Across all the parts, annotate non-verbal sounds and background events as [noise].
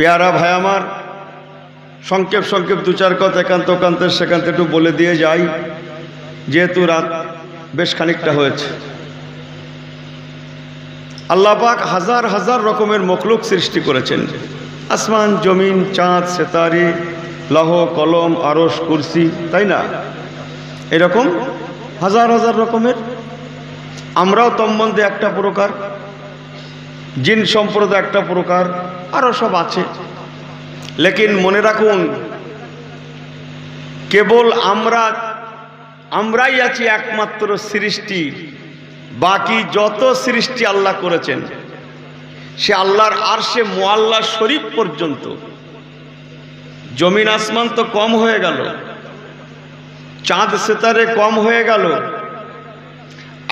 পেয়ারা ভাই আমার, সংক্ষেপ সংক্ষেপ, দু চার কথা একান্ত কান্তে সেখান একটু বলে দিয়ে যাই। যেহেতু রাত বেশ খানিকটা হয়েছে। আল্লাহ পাক হাজার হাজার রকমের মখলুক সৃষ্টি করেছেন। আসমান, জমিন, চাঁদ, সেতারি, লহ, কলম আরস কুরসি, তাই না? এরকম হাজার হাজার রকমের। আমরাও তম্বন্ধে একটা প্রকার, জিন সম্প্রদায় একটা প্রকার আরও সব আছে। লেকিন মনে রাখুন, কেবল আমরা, আমরাই আছি একমাত্র সৃষ্টি, বাকি যত সৃষ্টি আল্লাহ করেছেন, সে আল্লাহর আর সে মোয়াল্লা শরীফ পর্যন্ত। জমিন আসমান তো কম হয়ে গেল, চাঁদ সেতারে কম হয়ে গেল,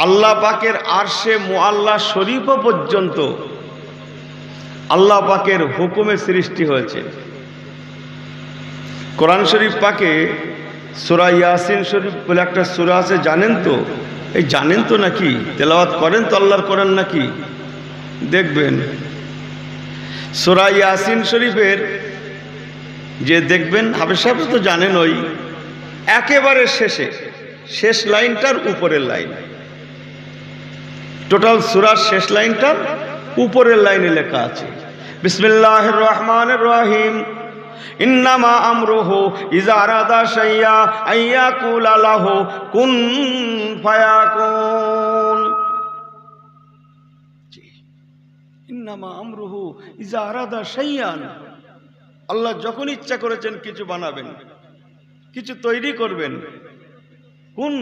আল্লাহ পাকের আর আরশে মোয়াল্লা শরীফও পর্যন্ত আল্লাহ পাকের হুকুমে সৃষ্টি হয়েছে। কোরআন শরীফ পাকে সুরা ইয়াসিন শরীফ বলে একটা সুরা আছে, জানেন তো? এই জানেন তো নাকি? তেলাওয়াত করেন তো আল্লাহর করেন নাকি? দেখবেন। সুরা ইয়াসিন শরীফের যে দেখবেন, হাফেজ সাহেব তো জানেন ওই, একেবারে শেষে, শেষ লাইনটার উপরের লাইন। টোটাল সুরার শেষ লাইনটার উপরের লাইনে লেখা আছে। বিসমিল্লাহ রহমান রহিম। ইন্নামা আমরুহু ইজা শাইয়া কুন ফায়াকুন। ইন্নামা ইজা আল্লাহ যখন ইচ্ছা করেছেন কিছু বানাবেন, কিছু তৈরি করবেন, কোন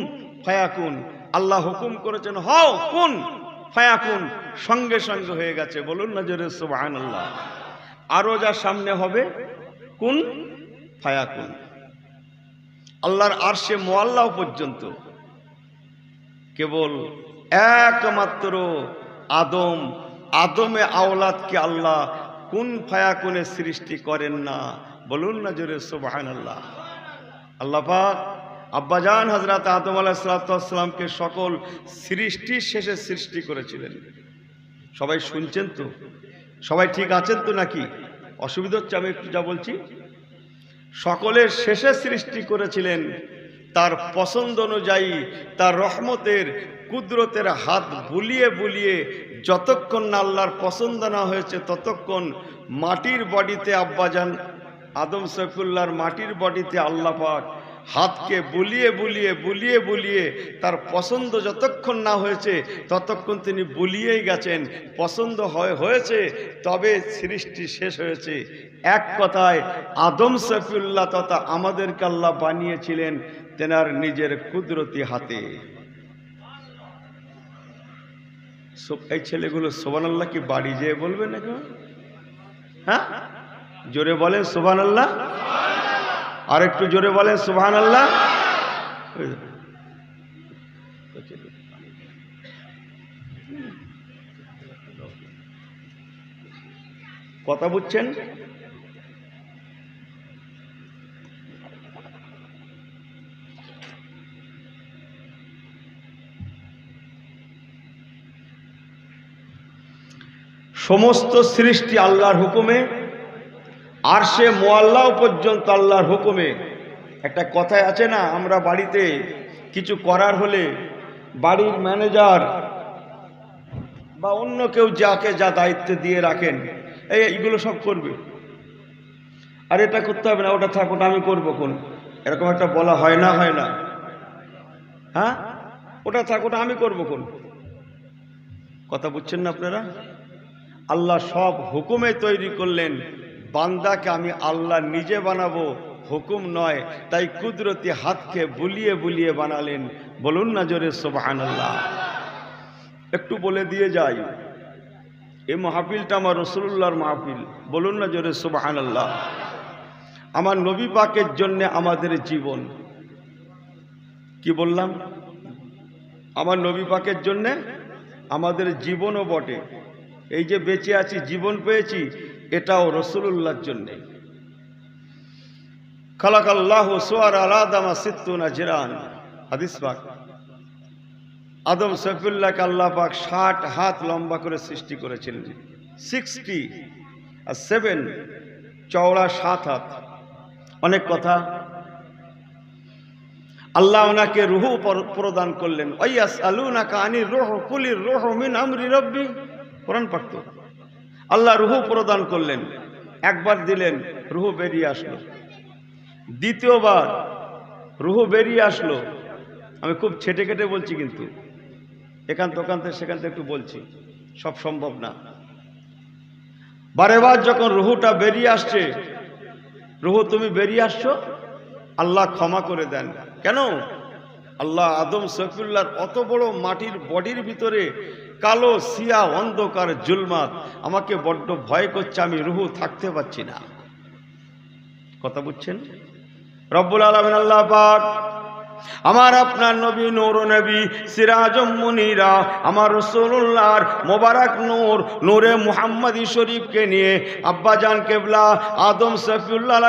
ফায়াকুন। আল্লাহ হুকুম করেছেন, হও, কোন। ফায়াকুন, সঙ্গে সঙ্গে হয়ে গেছে। বলুন না জোরে আল্লাহ আরও যা সামনে হবে, কোন? ফায়াকুন। আল্লাহর আরশে মোয়াল্লাহ পর্যন্ত। কেবল একমাত্র আদম, আদমে আওলাদকে আল্লাহ কোন ফায়াকুনে সৃষ্টি করেন না। বলুন না জোরে সুবাহান আল্লাহ আল্লাহ পাক আব্বাজান হজরত আদম আলাহিসাল্লামকে সকল সৃষ্টির শেষে সৃষ্টি করেছিলেন। সবাই শুনছেন তো? সবাই ঠিক আছেন তো নাকি? অসুবিধা হচ্ছে, আমি একটু যা বলছি। সকলের শেষে সৃষ্টি করেছিলেন, তার পছন্দ অনুযায়ী, তার রহমতের, কুদরতের হাত বুলিয়ে বুলিয়ে, যতক্ষণ না আল্লাহর পছন্দ না হয়েছে, ততক্ষণ মাটির বডিতে আব্বাজান আদম সৈফুল্লাহর মাটির বডিতে আল্লাহ পাক হাতকে বুলিয়ে বুলিয়ে বুলিয়ে বুলিয়ে তার পছন্দ যতক্ষণ না হয়েছে, ততক্ষণ তিনি বুলিয়েই গেছেন। পছন্দ হয়, হয়েছে, তবে সৃষ্টি শেষ হয়েছে। এক কথায়, আদম সফিউল্লাহ তথা আমাদেরকে আল্লাহ বানিয়েছিলেন তেনার নিজের কুদরতি হাতে। এই ছেলেগুলো সোবান আল্লাহ কি বাড়ি যেয়ে বলবে নাকি হ্যাঁ? জোরে বলেন সোবান আল্লাহ আর একটু জোরে বলেন সুবহান আল্লাহ কথা বুঝছেন? সমস্ত সৃষ্টি আল্লাহর হুকুমে আর সে মোয়াল্লাও পর্যন্ত আল্লাহর হুকুমে। একটা কথায় আছে না, আমরা বাড়িতে কিছু করার হলে বাড়ির ম্যানেজার বা অন্য কেউ যাকে যা দায়িত্ব দিয়ে রাখেন, এই এইগুলো সব করবে। আর এটা করতে হবে না, ওটা থাক, ওটা আমি করব কোন। এরকম একটা বলা হয় না হয় না। হ্যাঁ? ওটা থাক, ওটা আমি করব কোন। কথা বুঝছেন না আপনারা? আল্লাহ সব হুকুমে তৈরি করলেন বান্দাকে আমি আল্লাহ নিজে বানাবো, হুকুম নয়। তাই কুদরতি হাতকে বুলিয়ে বুলিয়ে বানালেন। বলুন না জোরে সোবাহান আল্লাহ একটু বলে দিয়ে যাই। এই মাহফিলটা আমার রসুল্লাহর মাহফিল। বলুন না জোরে সোবাহান আল্লাহ আমার নবী পাকের জন্য আমাদের জীবন। কি বললাম? আমার নবী পাকের জন্যে আমাদের জীবনও বটে। এই যে বেঁচে আছি, জীবন পেয়েছি এটাও রসুল্লাহর জন্যে। খালাক আল্লাহ সোয়ার আলাদামা সিত্তুনা জিরান। হাদিস পাক। আদম সৈফুল্লাহকে আল্লাহ পাক ষাট হাত লম্বা করে সৃষ্টি করেছিলেন। সিক্সটি আর সেভেন চওড়া সাত হাত। অনেক কথা। আল্লাহ ওনাকে রুহু পর- প্রদান করলেন। ওয়াইয়াস আলুনা কানি রোহ কুলির রোহ মিন আমরি রব্বি। কোরআন পাঠত আল্লাহ রুহু প্রদান করলেন, একবার দিলেন, রুহু বেরিয়ে আসলো। দ্বিতীয়বার রুহু বেরিয়ে আসলো, আমি খুব ছেটে কেটে বলছি কিন্তু, এখান তো থেকে সেখান থেকে একটু বলছি, সব সম্ভব না। বারে বার যখন রুহুটা বেরিয়ে আসছে, রুহু তুমি বেরিয়ে আসছো, আল্লাহ ক্ষমা করে দেন। কেন? আল্লাহ আদম সফিউল্লার অত বড় মাটির বডির ভিতরে কালো সিয়া অন্ধকার, জুলমাত। আমাকে বড্ড ভয় করছে, আমি রুহু থাকতে পারছি না। কথা বুঝছেন? রব্বুল আলমিন, আল্লাহ পাক আমার আপনার নবী নূর নবী, সিরাজম মুনিরা, আমার রসুল্লাহর মোবারক নূর, নূরে মুহাম্মদি শরীফকে নিয়ে আব্বাজান কেবলা, আদম সফিউল্লাহ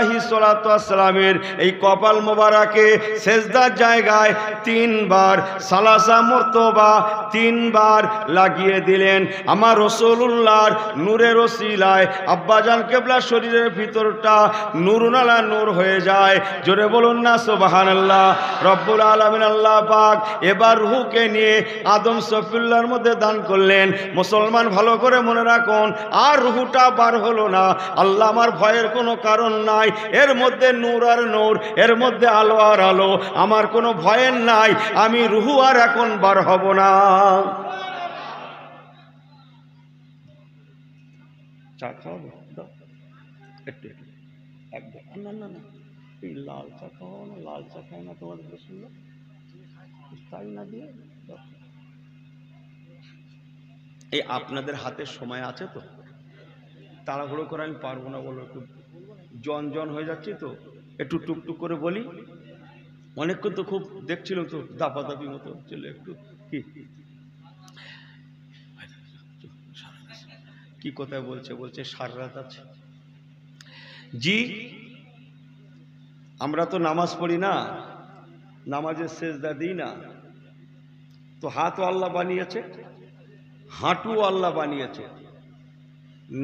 সালামের এই কপাল মোবারকে সেজদার জায়গায় তিনবার সালাসা মর্তবা তিনবার লাগিয়ে দিলেন। আমার রসুল্লাহর নূরের ওসিলায় আব্বাজান কেবলা শরীরের ভিতরটা নুরুনালা নূর হয়ে যায়। জোরে বলুন না সোবাহান আল্লাহ রব্বুল আলমিন আল্লাহ পাক এবার রুহুকে নিয়ে আদম সফিউল্লার মধ্যে দান করলেন। মুসলমান ভালো করে মনে রাখুন, আর রুহুটা বার হলো না। আল্লাহ আমার ভয়ের কোনো কারণ নাই। এর মধ্যে নূর আর নূর, এর মধ্যে আলো আর আলো। আমার কোনো ভয়ের নাই। আমি রুহু আর এখন বার হব না। চা খাওয়াবো? একটু একটু। একদম। না না না। লাল। লাল চা খায় না তোমাদের রসুল্লাহ তাই না দিয়ে এই আপনাদের হাতে সময় আছে তো? তাড়াহুড়ো করে আমি পারব না বলো একটু। জন জন হয়ে যাচ্ছি তো, একটু টুকটুক করে বলি। অনেকক্ষণ তো খুব দেখছিল তো, দাপাদাপি মতো চলে একটু। কি? কি কোথায় বলছে? বলছে সার রাত আছে। জি? আমরা তো নামাজ পড়ি না, নামাজের সেজদা দিই না। তো হাতও আল্লাহ বানিয়েছে, হাঁটুও আল্লাহ বানিয়েছে,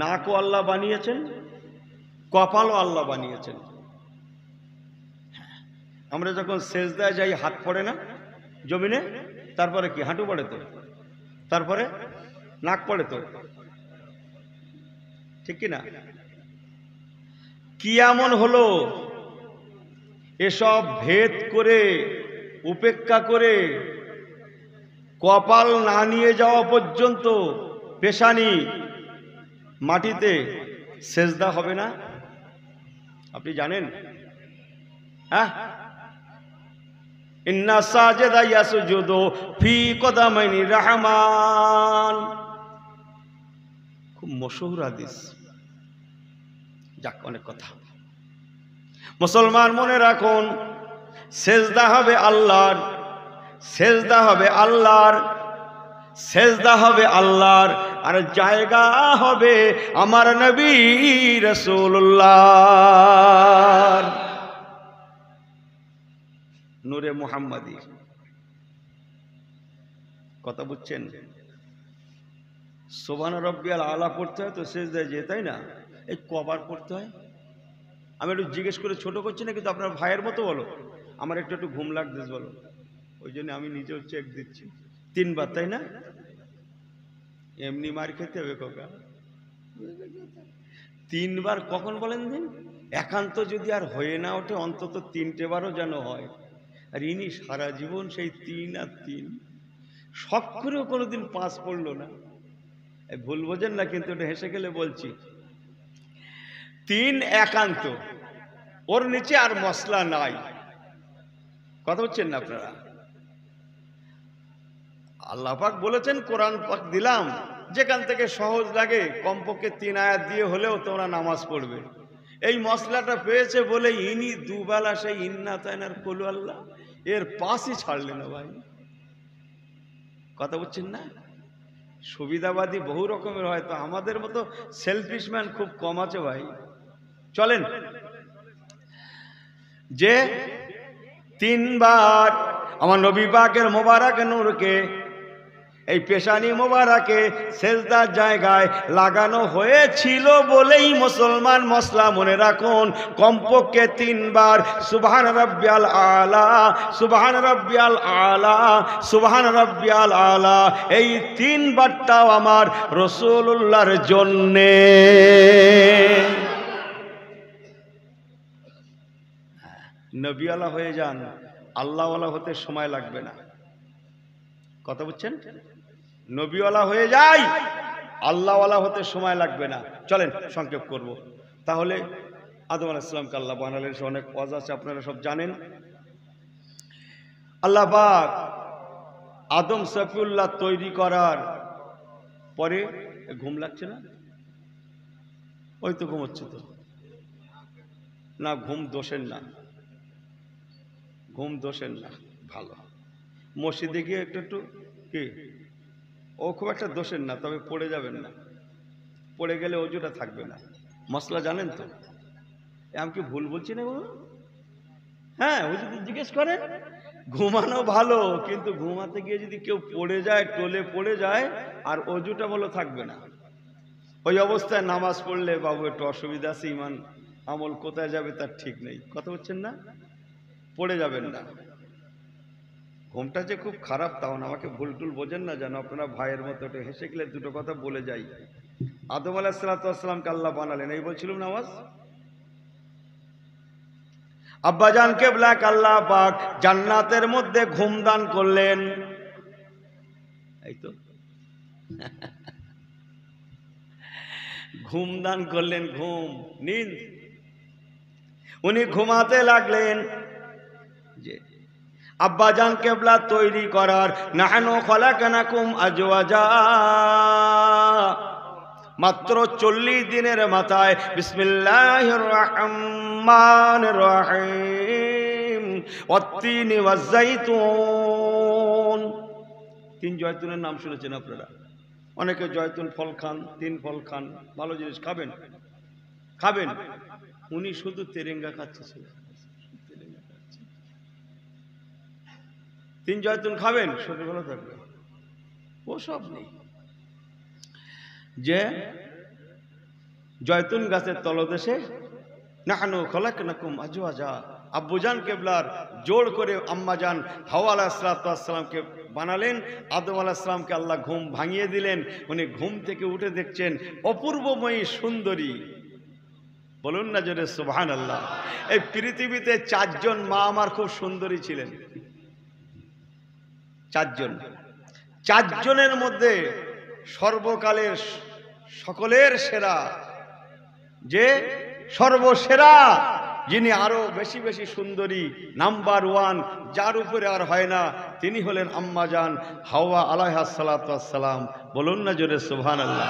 নাকও আল্লাহ বানিয়েছেন, কপালও আল্লাহ বানিয়েছেন। আমরা যখন সেজদায় যাই, হাত পড়ে না জমিনে, তারপরে কি? হাঁটু পড়ে তো? তারপরে নাক পড়ে তো? ঠিক কি না? কি এমন হলো? এসব ভেদ করে, উপেক্ষা করে কপাল না নিয়ে যাওয়া পর্যন্ত পেশানি মাটিতে সেজদা হবে না? আপনি জানেন? হ্যাঁ? ফি কদামাইনি রহমান। খুব মশহুর হাদিস। যাক, অনেক কথা। মুসলমান মনে রাখুন, সেজদা হবে আল্লাহর, সেজদা হবে আল্লাহর, সেজদা হবে আল্লাহর, আর জায়গা হবে আমার নবী রসুল্লাহ নূরে মুহাম্মাদি। কথা বুঝছেন? সোবান রব্বিয়াল আলা পড়তে হয় তো শেষ দেয় যে তাই না? এই কবার পড়তে হয়? আমি একটু জিজ্ঞেস করে ছোট করছি না কিন্তু আপনার ভাইয়ের মতো বলো? আমার একটু একটু ঘুম লাগতেস বলো। ওই জন্য আমি নিজেও চেক দিচ্ছি। তিনবার, তাই না? এমনি মার খেতে হবে কোকা তিনবার কখন বলেন দিন? একান্ত যদি আর হয়ে না ওঠে, অন্তত তিনটে বারও যেন হয়। আর ইনি সারা জীবন সেই তিন আর তিন। শখ করেও কোনোদিন পাস পড়ল না। ভুল বোঝেন না, কিন্তু ওটা হেসে গেলে বলছি। তিন একান্ত। ওর নিচে আর মশলা নাই। কথা হচ্ছেন না আপনারা? আল্লাহ পাক বলেছেন, কোরআন পাক দিলাম। যেখান থেকে সহজ লাগে, কমপক্ষে তিন আয়াত দিয়ে হলেও তোমরা নামাজ পড়বে। এই মশলাটা পেয়েছে বলে ইনি দুবেলা সেই ইন্না তাইনার কলু আল্লাহ, এর পাশই ছাড়লেন ভাই। কথা বলছেন না? সুবিধাবাদী বহু রকমের হয়, তো আমাদের মতো সেলফিশ ম্যান খুব কম আছে ভাই। চলেন। যে তিনবার আমার নবী পাকের মোবারক নূরকে, এই পেশানি মোবারকে সেজদার জায়গায় লাগানো হয়েছিল বলেই মুসলমান মশলা মনে রাখুন। কমপক্ষে তিনবার সুবহান রব্বিয়াল আলা, সুবহান রব্বিয়াল আলা, সুবহান রব্বিয়াল আলা, এই তিনবারটাও আমার রসুল্লাহর জন্যে। নবিওয়ালা হয়ে যান, আল্লাহওয়ালা হতে সময় লাগবে না। কথা বুঝছেন? নবীওয়ালা হয়ে যাই, আল্লাহওয়ালা হতে সময় লাগবে না। চলেন, সংক্ষেপ করব। তাহলে আদম আলাইসলামকে আল্লাহ বানালেন সে অনেক ওয়াজ আছে, আপনারা সব জানেন। আল্লাহ পাক আদম সফিউল্লাহ তৈরি করার পরে ঘুম লাগছে না? ওই তো ঘুমোচ্ছে তো। না, ঘুম দোষের না। ঘুম দোষের না, ভালো। মসজিদে গিয়ে একটু একটু কি? ও খুব একটা দোষের না, তবে পড়ে যাবেন না। পড়ে গেলে অজুটা থাকবে না। মশলা জানেন তো? আমি কি ভুল বলছি না হ্যাঁ ও যদি জিজ্ঞেস করেন। ঘুমানো ভালো, কিন্তু ঘুমাতে গিয়ে যদি কেউ পড়ে যায়, টোলে পড়ে যায়, আর অজুটা বলো থাকবে না। ওই অবস্থায় নামাজ পড়লে বাবু একটু অসুবিধা আছে, ইমান আমল কোথায় যাবে তার ঠিক নেই। কথা হচ্ছেন না? পড়ে যাবেন না। ঘুমটা যে খুব খারাপ, তাও না। আমাকে ভুল টুল বোঝেন না যেন আপনারা ভাইয়ের মতো একটু হেসে গেলে দুটো কথা বলে যাই। আদম আলাহ সালাতামকে আল্লাহ বানালেন। এই বলছিলাম না আওয়াজ? আব্বাজান কেবলাক আল্লাহ পাক জান্নাতের মধ্যে ঘুম দান করলেন। এই তো [laughs] ঘুম দান করলেন, ঘুম নিন উনি ঘুমাতে লাগলেন যে আব্বাজান কেবলা তৈরি করার, নাহানো খলাকানাকুম আজওয়াজা। মাত্র চল্লিশ দিনের মাথায় বিসমিল্লাহ রহমান রহিম অত্তিনি ওয়াজাইতুন তিন জয়তুনের নাম শুনেছেন আপনারা? অনেকে জয়তুন ফল খান, তিন ফল খান, ভালো জিনিস খাবেন? খাবেন? উনি শুধু তেরেঙ্গা খাচ্ছে শুধু। তেরেঙ্গা খাচ্ছে। তিন জয়তুন খাবেন? শরীর ভালো থাকবে ও সব নেই। যে জয়তুন গাছের তলদেশে নাহানু খলাক নাকুম আজু আজা আব্বুজান কেবলার জোর করে আম্মাজান হাওয়া আলাহিসামকে বানালেন। আদম আলাহিসামকে আল্লাহ ঘুম ভাঙিয়ে দিলেন। উনি ঘুম থেকে উঠে দেখছেন অপূর্বময়ী সুন্দরী। বলুন না জোরে সুবহান আল্লাহ এই পৃথিবীতে চারজন মা আমার খুব সুন্দরী ছিলেন। চারজন। চারজনের মধ্যে সর্বকালের সকলের সেরা। যে সর্বসেরা, যিনি আরও বেশি বেশি সুন্দরী, নাম্বার ওয়ান, যার উপরে আর হয় না, তিনি হলেন আম্মাজান হাওয়া আলাহাসালাম বলুন না জোরে সুবহান আল্লাহ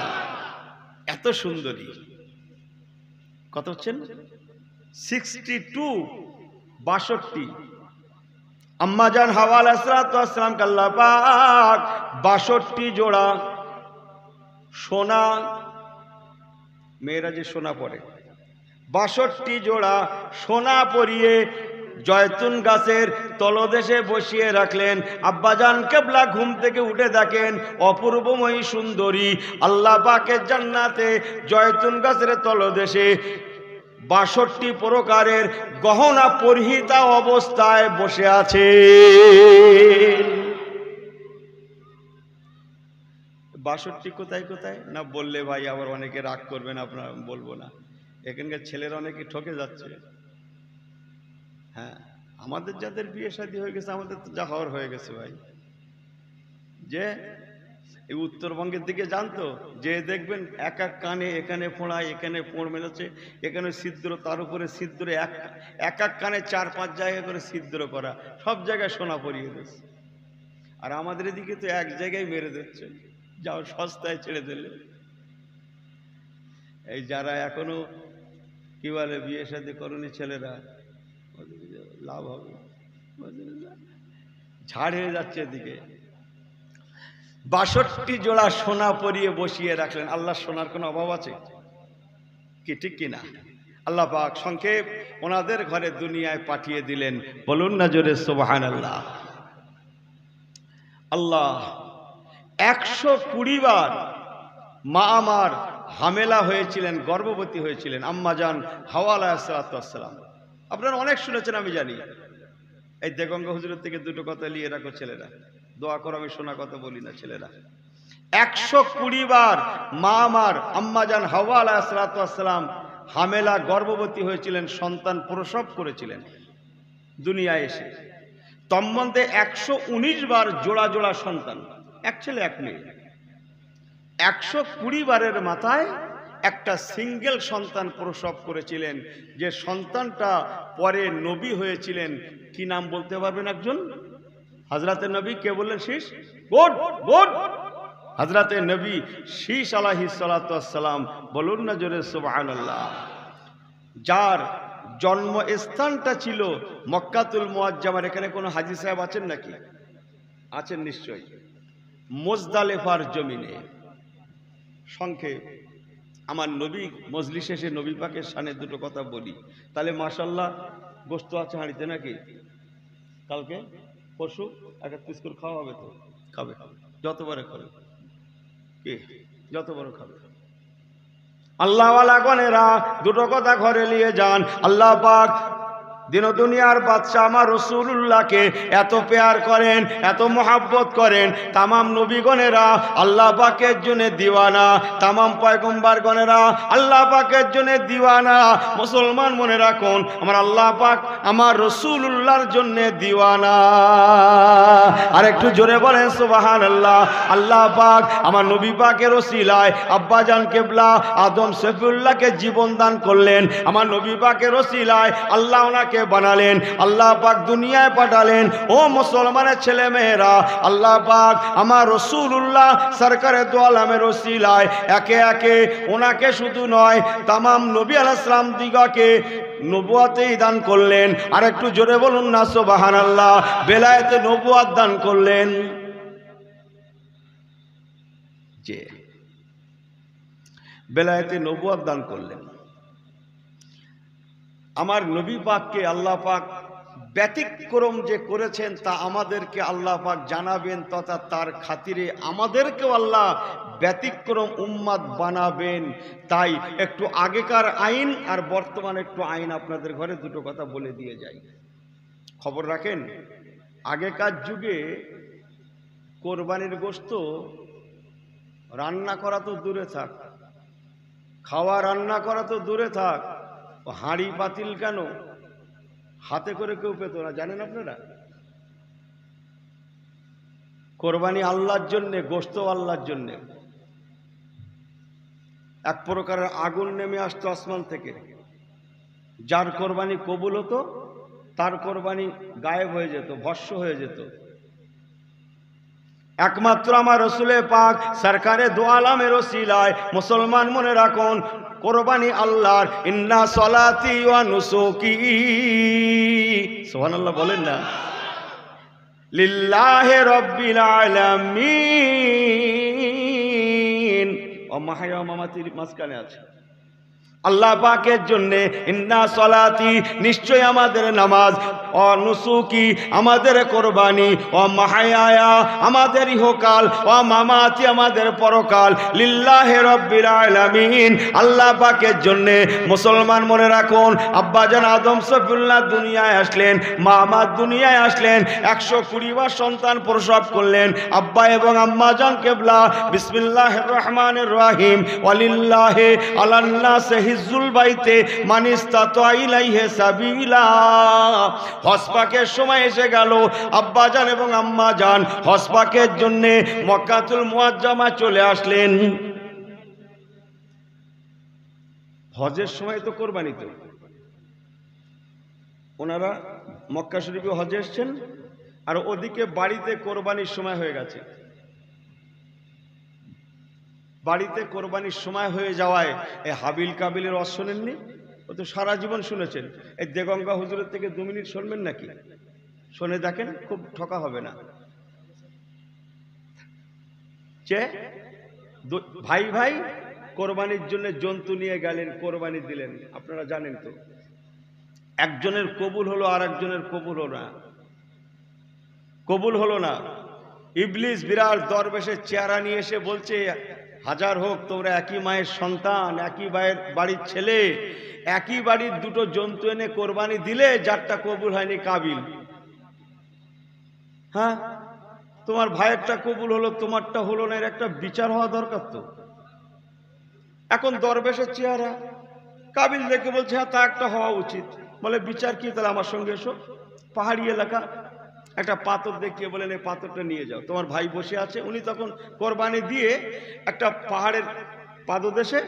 এত সুন্দরী। কত হচ্ছেন? সিক্সটি টু, বাষট্টি। আম্মাজান হাওয়াল আসলাম কাল্লা পাক। বাষট্টি জোড়া সোনা, মেয়েরা যে সোনা পরে। বাষট্টি জোড়া সোনা পরিয়ে জয়তুন গাছের তলদেশে বসিয়ে রাখলেন। আব্বাজান কেবলা ঘুম থেকে উঠে দেখেন অপূর্বময়ী সুন্দরী আল্লাহ পাকের জান্নাতে জয়তুন গাছের তলদেশে বাষট্টি প্রকারের গহনা পরিহিতা অবস্থায় বসে আছে। বাষট্টি কোথায় কোথায়? না বললে ভাই আবার অনেকে রাগ করবেন, আপনার বলব না। এখানকার ছেলেরা অনেকে ঠকে যাচ্ছে। হ্যাঁ আমাদের যাদের বিয়ে শাদী হয়ে গেছে, আমাদের তো যা হওয়ার হয়ে গেছে ভাই। যে এই উত্তরবঙ্গের দিকে জানতো যে দেখবেন এক এক কানে এখানে ফোঁড়ায়, এখানে ফোঁড় মেলেছে, এখানে ছিদ্র, তার উপরে ছিদ্র, এক এক এক কানে চার পাঁচ জায়গা করে ছিদ্র করা, সব জায়গায় সোনা পরিয়ে দিচ্ছে আর আমাদের এদিকে তো এক জায়গায় মেরে দিচ্ছে, যাও সস্তায় ছেড়ে দিলে। এই যারা এখনও কি বলে, বিয়ে সাথে করনি ছেলেরা লাভ হবে ঝাড় হয়ে যাচ্ছে এদিকে। বাষট্টি জোড়া সোনা পরিয়ে বসিয়ে রাখলেন। আল্লাহ সোনার কোনো অভাব আছে? কি, ঠিক কিনা আল্লাহ পাক সংক্ষেপ ওনাদের ঘরে দুনিয়ায় পাঠিয়ে দিলেন। বলুন না জোরে সোবাহান আল্লাহ আল্লাহ একশো কুড়ি বার মা আমার হামেলা হয়েছিলেন, গর্ভবতী হয়েছিলেন। আম্মাজান হাওয়ালা সালাতাম আপনারা অনেক শুনেছেন, আমি জানি। এই দেগঙ্গা হুজুরের থেকে দুটো কথা নিয়ে রাখো ছেলেরা। দোয়া করো, আমি শোনা কথা বলি না, ছেলেরা। একশো কুড়ি বার মা আমার আম্মাজান হাওয়া আলাহাতাম হামেলা, গর্ভবতী হয়েছিলেন, সন্তান প্রসব করেছিলেন দুনিয়ায় এসে। তম্বন্ধে একশো উনিশ বার জোড়া জোড়া সন্তান, এক ছেলে, এক মেয়ে। একশো কুড়ি বারের মাথায় একটা সিঙ্গেল সন্তান প্রসব করেছিলেন, যে সন্তানটা পরে নবী হয়েছিলেন। কি নাম বলতে পারবেন একজন? হাজরাতের নবী কে বললেন শীষ? গোড গোড হাজরাতে নবী শীষ আলাহি সালাতাম বলুন না জোরে সুবাহান যার জন্মস্থানটা ছিল মক্কাতুল মুয়াজ্জামার এখানে কোনো হাজি সাহেব আছেন নাকি? আছেন নিশ্চয়ই। মোজদালেফার জমিনে। সংক্ষেপ আমার নবী মজলিস এসে নবী পাকের সানে দুটো কথা বলি। তাহলে মাসাল্লাহ গোস্ত আছে হাঁড়িতে নাকি? কালকে? পশু এক এক পিস করে খাওয়া হবে তো? খাবে। যতবারে খাবে। কে? যত বড় খাবে। আল্লাহওয়ালা গনেরা দুটো কথা ঘরে নিয়ে যান। আল্লাহ পাক দিন দুনিয়ার বাদশাহ আমার রসুল্লাহকে এত পেয়ার করেন, এত মোহাব্বত করেন, তামাম নবীগণেরা আল্লাহ পাকের জন্য দিওয়ানা, তামাম পয়গম্বার গণেরা আল্লাহ পাকের জন্য দিওয়ানা। মুসলমান মনে রাখুন, আমার আল্লাহ পাক আমার রসুল্লাহর জন্যে দিওয়ানা। আর একটু জোরে বলেন সুবাহান আল্লাহ আল্লাহ পাক আমার নবী পাকের ওসিলায় আব্বাজান কেবলা আদম সফিউল্লাহকে জীবন দান করলেন। আমার নবী পাকের ওসিলায় আল্লাহ ওনাকে বানালেন, আল্লাহ পাক দুনিয়ায় পাঠালেন। ও মুসলমানের ছেলে মেয়েরা আল্লাহ পাক আমার রসুল্লাহ সরকারে দোয়ালামের ওসিলায় একে একে ওনাকে শুধু নয়, তামাম নবী আলাইসলাম দিগাকে নবুয়াতেই দান করলেন। আর একটু জোরে বলুন না সোবাহান আল্লাহ বেলায়েতে নবুয়াত দান করলেন। যে বেলায়েতে নবুয়াত দান করলেন। আমার নবী পাককে আল্লাহ পাক ব্যতিক্রম যে করেছেন তা আমাদেরকে আল্লাহ পাক জানাবেন তথা তার খাতিরে আমাদেরকেও আল্লাহ ব্যতিক্রম উম্মাদ বানাবেন। তাই একটু আগেকার আইন আর বর্তমান একটু আইন আপনাদের ঘরে দুটো কথা বলে দিয়ে যাই। খবর রাখেন, আগেকার যুগে কোরবানির গোস্ত রান্না করা তো দূরে থাক, খাওয়া রান্না করা তো দূরে থাক হাঁড়ি পাতিল কেন? হাতে করে কেউ পেত না, জানেন আপনারা? কোরবানি আল্লাহর জন্যে গোস্ত আল্লাহর জন্যে। এক প্রকারের আগুন নেমে আসতো আসমান থেকে। যার কোরবানি কবুল হতো, তার কোরবানি গায়েব হয়ে যেত ভস্য হয়ে যেত। একমাত্র আমার রসুলে পাক সরকারে দোয়ালামের রসিলায় মুসলমান মনে রাখুন, কোরবানি আল্লাহর, ইন্না সলাতি ওয়া নুসুকি। সুবহানাল্লাহ বলেন না? লিল্লাহি রাব্বিল আলামিন। ও মাহায়া মামাতির মাঝখানে আছে। আল্লাহ পাকের জন্যে, ইন্না সলাতি নিশ্চয় আমাদের নামাজ ও নুসুকি আমাদের কোরবানি, ও মাহায়া আমাদের ইহকাল, ও মামাতি, আমাদের পরকাল, লিল্লাহে রব্বিল আলামিন। আল্লাহ পাকের জন্যে মুসলমান মনে রাখুন, আব্বাজান আদম সফিউল্লাহ দুনিয়ায় আসলেন মা আমার দুনিয়ায় আসলেন, একশো কুড়ি বার সন্তান প্রসব করলেন, আব্বা এবং আম্মাজান কেবলা বিসমিল্লাহ রহমানের রাহিম, ওয়ালিল্লাহে আলান্নাসে হিজুল বাইতে মানিস্তা তোয়াইলাইহে সাবিলা। হসপাকের সময় এসে গেল। আব্বাজান এবং আম্মাজান হসপাকের জন্যে মক্কাতুল মুয়াজ্জামা চলে আসলেন। হজের সময় তো কোরবানি তো। ওনারা মক্কা শরীফে হজে এসছেন আর ওদিকে বাড়িতে কোরবানির সময় হয়ে গেছে। বাড়িতে কোরবানির সময় হয়ে যাওয়ায় এই হাবিল কাবিলের রস শোনেননি? ও তো সারা জীবন শুনেছেন। এই দেগঙ্গা হুজুরের থেকে দু মিনিট শুনবেন নাকি? শুনে দেখেন, খুব ঠকা হবে না। যে ভাই ভাই, কোরবানির জন্য জন্তু নিয়ে গেলেন, কোরবানি দিলেন। আপনারা জানেন তো। একজনের কবুল হলো আর একজনের কবুল হলো না। কবুল হলো না। ইবলিস বিরাট দরবেশের চেহারা নিয়ে এসে বলছে হাজার হোক, তোমরা একই মায়ের সন্তান, একই মায়ের বাড়ির ছেলে, একই বাড়ির দুটো জন্তু এনে কোরবানি দিলে যারটা কবুল হয়নি কাবিল। হ্যাঁ? তোমার ভাইয়েরটা কবুল হলো, তোমারটা হলো না, এর একটা বিচার হওয়া দরকার তো। এখন দরবেশের চেহারা। কাবিল দেখে বলছে হ্যাঁ তা একটা হওয়া উচিত। বলে, বিচার কি? তাহলে আমার সঙ্গে এসো। পাহাড়ি এলাকা। একটা পাথর দেখিয়ে বলেন, এই পাথরটা নিয়ে যাও। তোমার ভাই বসে আছে, উনি তখন কোরবানি দিয়ে একটা পাহাড়ের পাদদেশে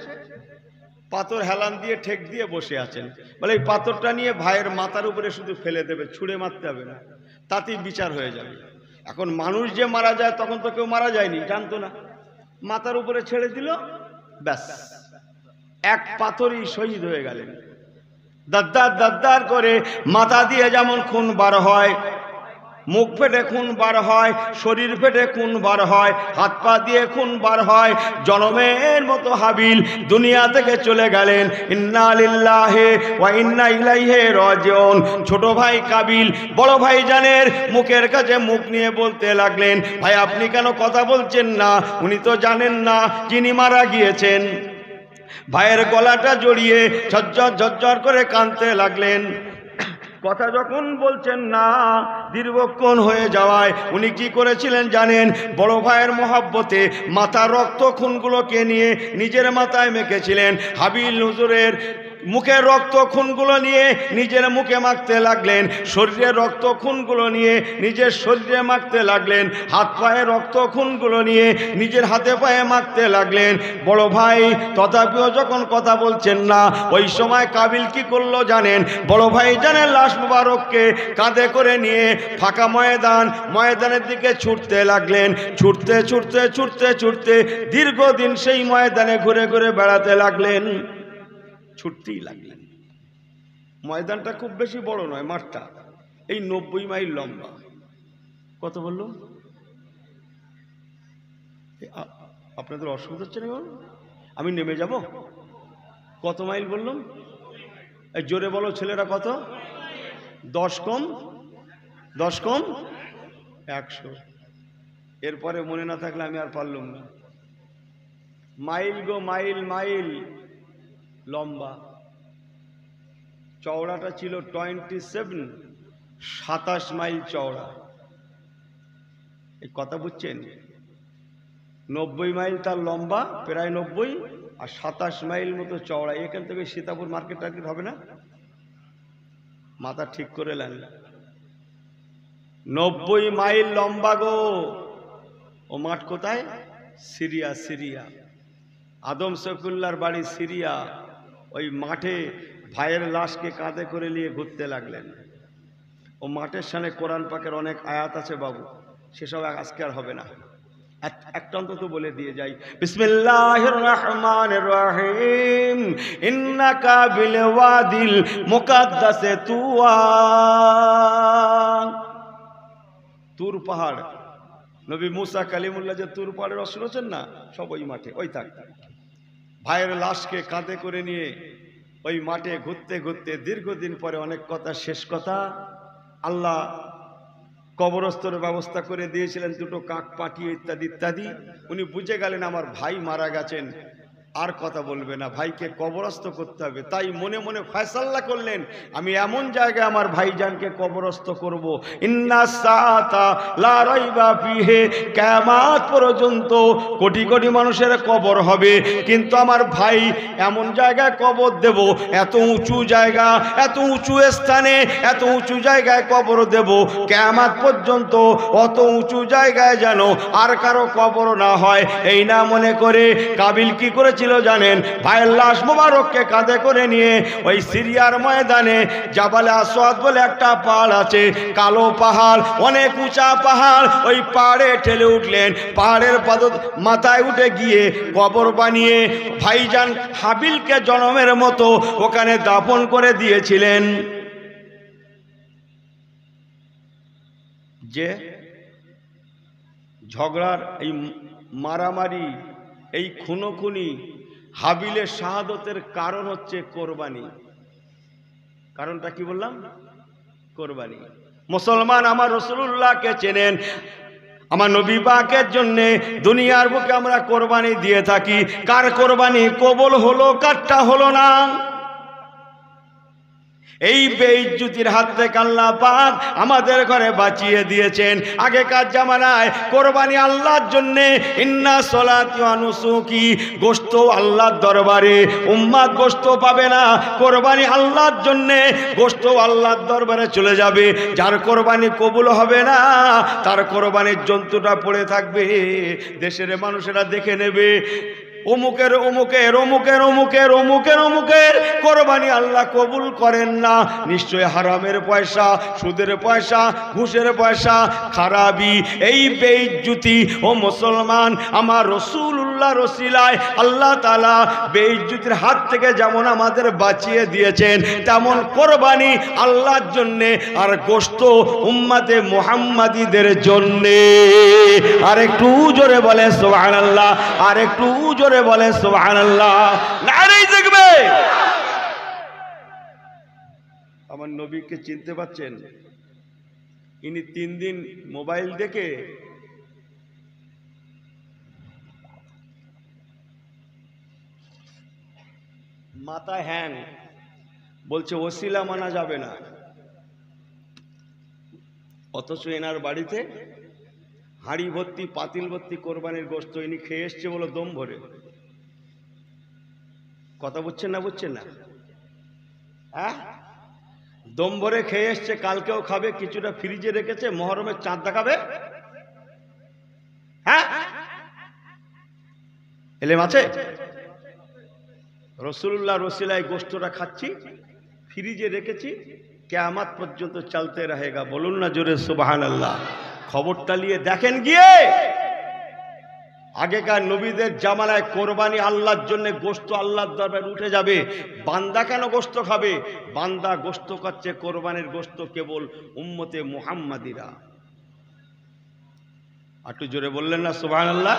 পাথর হেলান দিয়ে, ঠেক দিয়ে বসে আছেন। বলে, এই পাথরটা নিয়ে ভাইয়ের মাথার উপরে শুধু ফেলে দেবে, ছুঁড়ে মারতে হবে না, তাতেই বিচার হয়ে যাবে। এখন মানুষ যে মারা যায়, তখন তো কেউ মারা যায়নি, জানতো না। মাথার উপরে ছেড়ে দিল, ব্যাস। এক পাথরই শহীদ হয়ে গেলেন। দাদ্দার দাদ্দার করে মাথা দিয়ে যেমন খুন বার হয় মুখ ফেটে খুন বার হয়, শরীর ফেটে খুন বার হয়, হাত পা দিয়ে খুন বার হয়, জনমের মতো হাবিল দুনিয়া থেকে চলে গেলেন। ইন্না লিল্লাহে ওয়া ইন্না ইলাইহে রাজিউন। ছোট ভাই কাবিল, বড় ভাই জানের মুখের কাছে মুখ নিয়ে বলতে লাগলেন, ভাই, আপনি কেন কথা বলছেন না? উনি তো জানেন না যিনি মারা গিয়েছেন। ভাইয়ের গলাটা জড়িয়ে ঝরঝর ঝরঝর করে কাঁদতে লাগলেন। কথা যখন বলছেন না, দীর্ঘক্ষণ হয়ে যাওয়ায় উনি কি করেছিলেন জানেন? বড় ভাইয়ের মহাব্বতে মাথার রক্ত খুনগুলোকে নিয়ে নিজের মাথায় মেখেছিলেন। হাবিল নজরের মুখের রক্ত খুনগুলো নিয়ে নিজের মুখে মাখতে লাগলেন শরীরের রক্ত খুনগুলো নিয়ে নিজের শরীরে মাখতে লাগলেন, হাত পায়ে রক্ত খুনগুলো নিয়ে নিজের হাতে পায়ে মাখতে লাগলেন। বড় ভাই, তথাপিও যখন কথা বলছেন না, ওই সময় কাবিল কি করল জানেন? বড় ভাই জানেন লাশ মুবারককে কাঁধে করে নিয়ে ফাঁকা ময়দান, ময়দানের দিকে ছুটতে লাগলেন, ছুটতে ছুটতে ছুটতে ছুটতে দীর্ঘদিন সেই ময়দানে ঘুরে ঘুরে বেড়াতে লাগলেন। ছুটতেই লাগলেন। ময়দানটা খুব বেশি বড় নয়, মাঠটা। এই নব্বই মাইল লম্বা। কত বলল? আপনাদের অসুবিধা হচ্ছে না? আমি নেমে যাব? কত মাইল বললাম? এই জোরে বলো ছেলেরা কত? দশ কম? দশ কম? একশো। এরপরে মনে না থাকলে আমি আর পারলাম না। মাইল গো, মাইল মাইল। লম্বা। চওড়াটা ছিল টোয়েন্টি সেভেন সাতাশ মাইল চওড়া। এই কথা বুঝছেন? নব্বই মাইল তার লম্বা, প্রায় নব্বই, আর সাতাশ মাইল মতো চওড়া। এখান থেকে সীতাপুর মার্কেট টার্কেট হবে না? মাথা ঠিক করে নেন। নব্বই মাইল লম্বা গো। ও মাঠ কোথায়? Syria Syria. আদম শফুল্লার বাড়ি সিরিয়া। ওই মাঠে ভাইয়ের লাশকে কাঁধে করে নিয়ে ঘুরতে লাগলেন। ও মাঠের সামনে কোরআন পাকের অনেক আয়াত আছে বাবু, সেসব আজকে আর হবে না। এক- একটা অন্তত বলে দিয়ে যাই। বিসমিল্লাহির ওয়াদিল তুয়া। তুর পাহাড়, নবী মুসা কালিমুল্লাহ যে তুর পাহাড়ের শুনেছেন না? সব ওই মাঠে, ওই থাক। ভাইয়ের লাশকে কাঁধে করে নিয়ে ওই মাঠে ঘুরতে ঘুরতে দীর্ঘদিন পরে অনেক কথা, শেষ কথা। আল্লাহ কবরস্তরের ব্যবস্থা করে দিয়েছিলেন, দুটো কাক পাঠিয়ে ইত্যাদি ইত্যাদি। উনি বুঝে গেলেন, আমার ভাই মারা গেছেন। আর কথা বলবে না। ভাইকে কবরস্থ করতে হবে। তাই মনে মনে ফয়সাল্লা করলেন, আমি এমন জায়গায় আমার ভাইজানকে কবরস্থ করব। ফিহে। কিয়ামত পর্যন্ত কোটি কোটি মানুষের কবর হবে। কিন্তু আমার ভাই এমন জায়গায় কবর দেব, এত উঁচু জায়গা, এত উঁচু স্থানে, এত উঁচু জায়গায় কবর দেব। কেয়ামাত পর্যন্ত অত উঁচু জায়গায় যেন আর কারও কবর না হয়। এই না মনে করে কাবিল কি করেছিল জানেন? ভাইয়ের লাশ মোবারককে কাঁধে করে নিয়ে ওই সিরিয়ার ময়দানে জাবালে আসওয়াদ বলে একটা পাহাড় আছে, কালো পাহাড়, অনেক উঁচা পাহাড়। ওই পাহাড়ে ঠেলে উঠলেন। পাহাড়ের পদ মাথায় উঠে গিয়ে কবর বানিয়ে ভাইজান হাবিলকে জনমের মতো ওখানে দাফন করে দিয়েছিলেন। যে ঝগড়ার এই মারামারি, এই খুনোখুনি হাবিলের শাহাদতের কারণ হচ্ছে কোরবানি। কারণটা কি বললাম? কোরবানি। মুসলমান আমার রসুল্লাহকে চেনেন, আমার নবী পাকের জন্য দুনিয়ার বুকে আমরা কোরবানি দিয়ে থাকি। কার কোরবানি? কবল হলো, কারটা হলো না। এই বেইজ্জুতির হাত থেকে আল্লাহ পাক আমাদের ঘরে বাঁচিয়ে দিয়েছেন। আগেকার জামানায় কোরবানি আল্লাহর জন্য ইন্না সলাতি অনুসুকি গোস্ত আল্লাহর দরবারে। উম্মাদ গোস্ত পাবে না, কোরবানি আল্লাহর জন্য গোস্ত আল্লাহর দরবারে চলে যাবে। যার কোরবানি কবুল হবে না, তার কোরবানির জন্তুটা পড়ে থাকবে। দেশের মানুষেরা দেখে নেবে অমুকের অমুকের অমুকের অমুকের অমুকের অমুকের। কোরবানি আল্লাহ কবুল করেন না। নিশ্চয় হারামের পয়সা, সুদের পয়সা, ঘুষের পয়সা খারাপি এই বেইজ্জুতি, ও মুসলমান, আমার রসুল্লাহ রসিলায় আল্লাহ তালা বেইজ্জুতির হাত থেকে যেমন আমাদের বাঁচিয়ে দিয়েছেন, তেমন কোরবানি আল্লাহর জন্যে আর গোস্ত উম্মাতে মোহাম্মাদিদের জন্যে। আর একটু জোরে বলে সোহান আল্লাহ আর একটু জোরে বলে সোহান আল্লাহ নারী দেখবে। আমার নবীকে চিনতে পাচ্ছেন? ইনি তিন দিন মোবাইল দেখে মাথা হ্যাং বলছে, ওসিলা মানা যাবে না। অথচ এনার বাড়িতে হাঁড়ি ভর্তি, পাতিল ভর্তি, কোরবানির গোস্ত ইনি খেয়ে এসছে বলো দম ভরে। কথা বুঝছেন না বুঝছেন না? হ্যাঁ? দম ভরে খেয়ে এসছে, কালকেও খাবে, কিছুটা ফ্রিজে রেখেছে মহরমের চাঁদ দেখাবে? হ্যাঁ? এলেম আছে? রসুল্লাহ রসিলায় গোস্তটা খাচ্ছি, ফ্রিজে রেখেছি, কেয়ামাত পর্যন্ত চলতে রাহেগা। বলুন না জোরে সুবাহ আল্লাহ খবরটা নিয়ে দেখেন গিয়ে। আগেকার নবীদের জামানায় কোরবানি আল্লাহর জন্য গোস্ত আল্লাহর দরবার উঠে যাবে। বান্দা কেন গোস্ত খাবে? বান্দা গোস্ত খাচ্ছে কোরবানির গোস্ত কেবল উম্মতে মুহাম্মাদিরা। একটু জোরে বললেন না সুবাহান আল্লাহ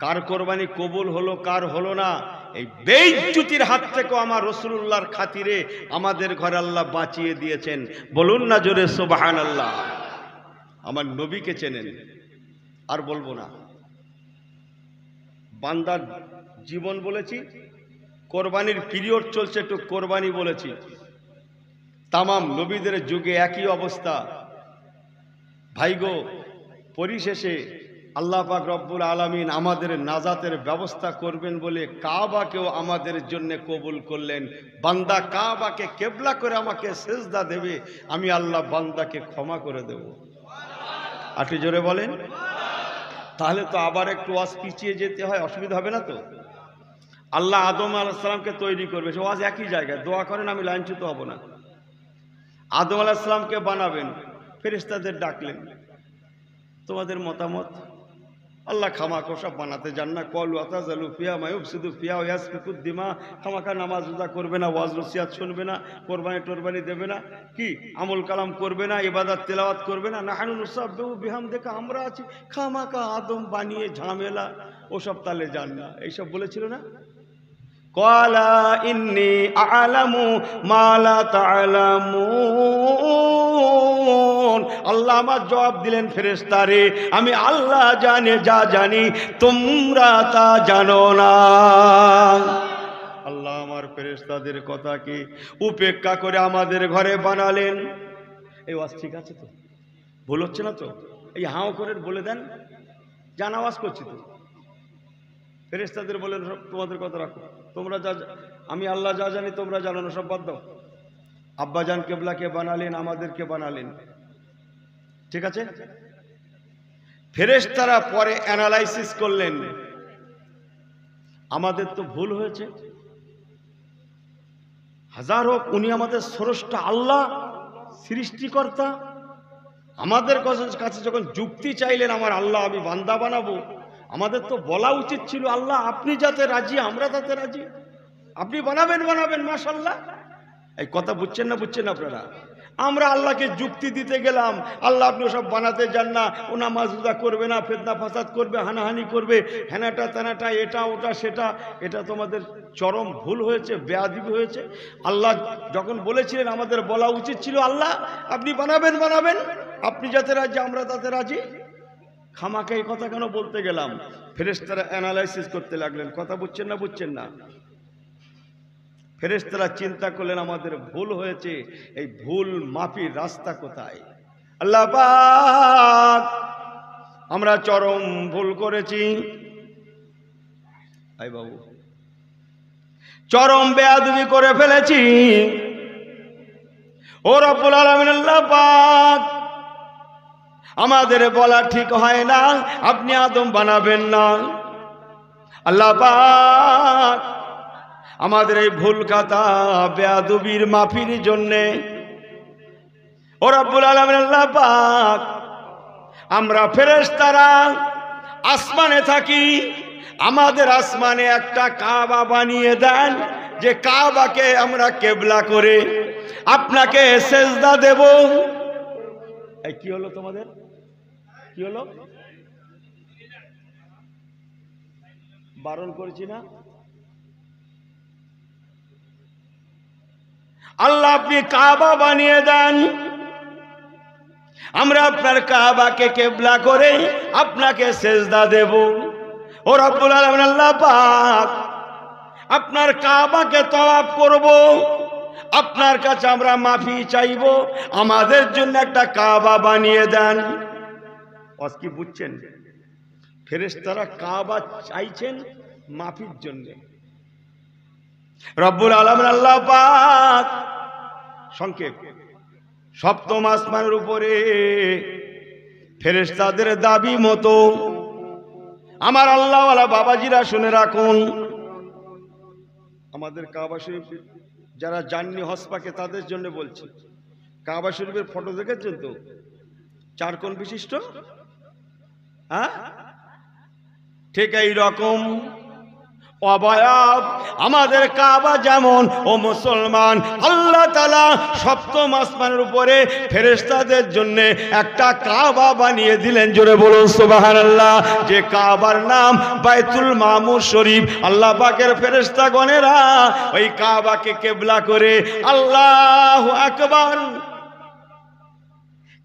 কার কোরবানি কবুল হলো, কার হলো না? এই বেইজ্জুতির হাত থেকেও আমার রসুল্লাহর খাতিরে আমাদের ঘরে আল্লাহ বাঁচিয়ে দিয়েছেন। বলুন না জোরে সোবাহান আল্লাহ আমার নবীকে চেনেন। আর বলব না। বান্দার জীবন বলেছি, কোরবানির পিরিয়ড চলছে একটু কোরবানি বলেছি। তামাম নবীদের যুগে একই অবস্থা। ভাইগো পরিশেষে আল্লাহ পাক রব্বুল আলমিন আমাদের নাজাতের ব্যবস্থা করবেন বলে কাবাকেও আমাদের জন্য কবুল করলেন। বান্দা কাবাকে কেবলা করে আমাকে সেজদা দেবে, আমি আল্লাহ বান্দাকে ক্ষমা করে দেব। আটু জোরে বলেন। তাহলে তো আবার একটু ওয়াজ পিছিয়ে যেতে হয়, অসুবিধা হবে না তো? আল্লাহ আদম আলাহিসামকে তৈরি করবে, সে ওয়াজ একই জায়গায়। দোয়া করেন, আমি লাইনচ্যুত হব না। আদম আলাহিসামকে বানাবেন ফেরিস্তাদের ডাকলেন। তোমাদের মতামত? আল্লাহ খামা কোসা বানাতে যান না। কল ওয়াতাজালু ফিয়া মায়ুব সিদু ফিয়া ওয়াস দিমা। খামাখা নামাজ রোজা করবে না, ওয়াজ রসিয়াত শুনবে না, কোরবানি টোরবানি দেবে না। কি? আমল কালাম করবে না, ইবাদত তেলাওয়াত করবে না। নাহানুন উসাবেউ বিহাম দেখে আমরা আছি। খামাকা আদম বানিয়ে ঝামেলা, ওসব তালে যান না। এইসব বলেছিল না? কলা ইন্নি আলামু মালা তালামুন আল্লাহ আমার জবাব দিলেন ফেরেস্তারে আমি আল্লাহ জানে, যা জানি, তোমরা তা জানো না। আল্লাহ আমার ফেরেস্তাদের কথাকে উপেক্ষা করে আমাদের ঘরে বানালেন। এই ওয়াজ ঠিক আছে তো? ভুল হচ্ছে না তো? এই হাও করে বলে দেন। জান আওয়াজ করছি তো। ফেরেস্তাদের বলেন সব তোমাদের কথা রাখো। তোমরা যা, আমি আল্লাহ যা জানি, তোমরা জানো না, সব বাদ দাও। আব্বাজান কেবলাকে বানালেন, আমাদেরকে বানালেন। ঠিক আছে? ফেরেশতারা পরে অ্যানালাইসিস করলেন। আমাদের তো ভুল হয়েছে। হাজার হোক, উনি আমাদের স্রষ্টা আল্লাহ, সৃষ্টিকর্তা। আমাদের কাছে- যখন যুক্তি চাইলেন, আমার আল্লাহ, আমি বান্দা বানাবো। আমাদের তো বলা উচিত ছিল, আল্লাহ, আপনি যাতে রাজি, আমরা তাতে রাজি। আপনি বানাবেন বানাবেন মাশাল্লাহ এই কথা বুঝছেন না বুঝছেন আপনারা? আমরা আল্লাহকে যুক্তি দিতে গেলাম। আল্লাহ আপনি সব বানাতে যান না। ও নামাজ রোজা করবে না, ফেতনা ফাসাদ করবে, হানাহানি করবে। হেনাটা, তেনাটা, এটা, ওটা, সেটা। এটা তোমাদের চরম ভুল হয়েছে, বেয়াদিবি হয়েছে। আল্লাহ যখন বলেছিলেন, আমাদের বলা উচিত ছিল, আল্লাহ, আপনি বানাবেন বানাবেন। আপনি যাতে রাজি, আমরা তাতে রাজি। খামাকে এই কথা কেন বলতে গেলাম? ফেরেশতারা অ্যানালাইসিস করতে লাগলেন। কথা বুঝছেন না বুঝছেন না? ফেরেশতারা চিন্তা করলেন, আমাদের ভুল হয়েছে, এই ভুল মাফির রাস্তা কোথায়? আল্লাহ আমরা চরম ভুল করেছি। আই বাবু, চরম বেয়াদবি করে ফেলেছি। ও রব্বুল আলামিন, আল্লাহ আমাদের বলা ঠিক হয় না, আপনি আদম বানাবেন না। আল্লাহ আমাদের এই ভুল কাতা বেয়াদবির মাফির জন্যে। ও রব্বুল আল্লাহ পাক, আমরা ফেরেশতারা আসমানে থাকি, আমাদের আসমানে একটা কাবা বানিয়ে দেন, যে কাবাকে আমরা কেবলা করে আপনাকে সেজদা দেব। কি হলো তোমাদের? কি হলো? বারণ করেছি না? আল্লাহ আপনি কাবা বানিয়ে দেন। আমরা আপনার কাবাকে কেবলা করে আপনাকে সেজদা দেব। ও রব্বুল আল্লাহ পাক আপনার কাবাকে তওয়াব করব। আপনার কাছে আমরা মাফি চাইব। আমাদের জন্য একটা কাবা বানিয়ে দেন। আজ কি বুঝছেন? ফেরেশতারা কাবা চাইছেন মাফির জন্য। রব্বুল আলামিন আল্লাহ পাক সংক্ষেপ। সপ্তম আসমানের উপরে ফেরেশতাদের দাবি মতো আমার আল্লাহওয়ালা বাবাজিরা শুনে রাখুন, আমাদের কাবা শরীফ যারা জাননি হসপাকে তাদের জন্য বলছি। কাবা শরীফের ফটো দেখেছেন তো? চার কোণ বিশিষ্ট? হ্যাঁ? ঠিক এই রকম অবয়ব। আমাদের কাবা যেমন ও মুসলমান, আল্লাহ তালা সপ্তম আসমানের উপরে ফেরেস্তাদের জন্য একটা কাবা বানিয়ে দিলেন। জোরে বলুন সুবাহান আল্লাহ যে কাবার নাম বাইতুল মামুর শরীফ। আল্লাহ পাকের ফেরেস্তাগণেরা ওই কাবাকে কেবলা করে আল্লাহ আকবার।